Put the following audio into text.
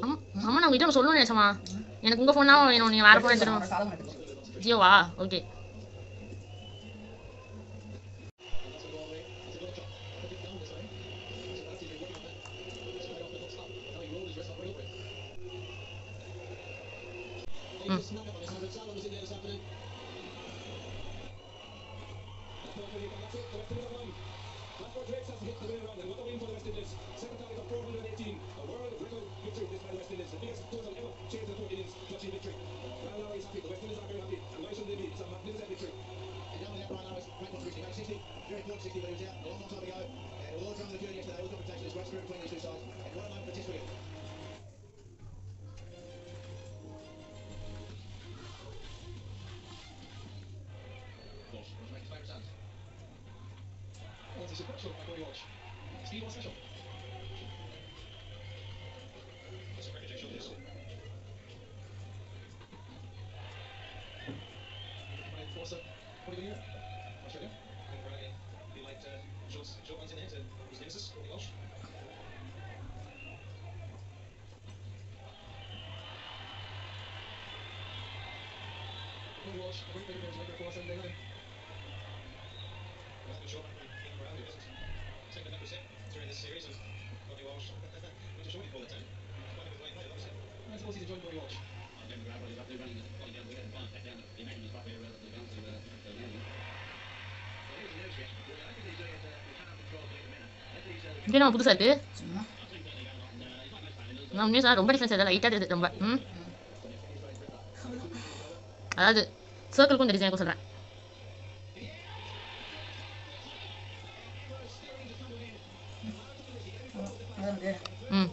அம்மா நான் உங்ககிட்ட சொல்லணும் நினைச்சமா எனக்கு உங்க ஃபோன் தான் வேணும். நீ வேற ஃபோன் எடுத்துடும் ஜியோவா okay Secretary 60, but he was there a long, time ago. And although it's around the journey yesterday, all competition is right spirit between these two sides. And what a moment for Test Wicket. Oh, this is a great shot by Corey Walsh. What's special? That's a shot, yes. My enforcer, what are you doing here? Australia? He liked uh, runs in there to his nemesis, Corey Walsh. Corey Walsh, a great big of maker for us on Sunday night. Well, the short came around, he doesn't the number set during this series, Corey Walsh, which is for the time. Quite a good way, that was it. I suppose he's enjoying Corey Walsh. இது நம்ம புதுசாக இருக்குது சும்மா நான் news ரொம்ப difference இல்லை லைட்டாக தெரியுது ரொம்ப ம்? அதாவது சர்க்கிள்க்கும் தெரிஞ்சு எனக்கு சொல்கிறேன் அதான்